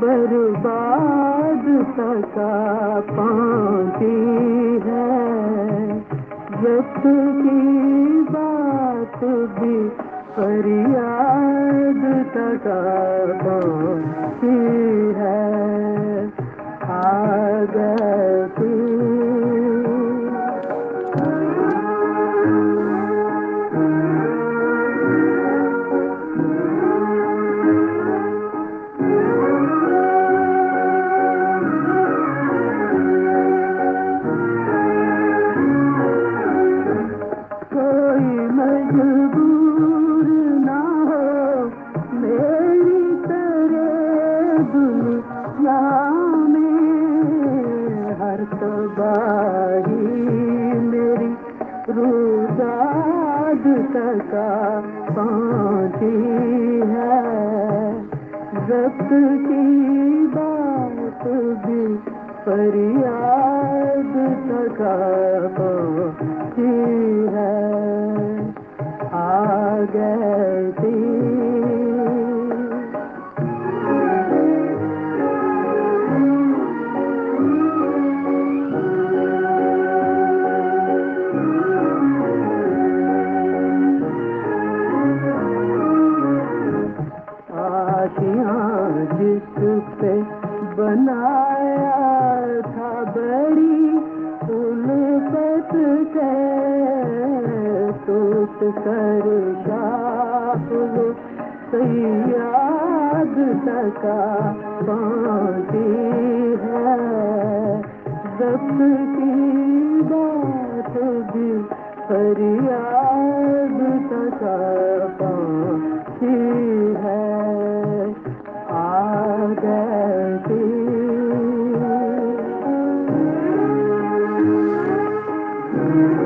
برباد سکا پانچی ہے۔ جب کی بات بھی فریاد تک پانچی ہے۔ آ میں ہر تباہی میری روداد سکا پہنچی ہے۔ ضبط کی بات بھی فریاد سکا پہنچی ہے۔ ٹوٹ کر شاپ سیاد سکا پہنچی ہے۔ ضبط کی بات بھی فریاد سکا پہنچی ہے۔ آ گئی گئے جل کے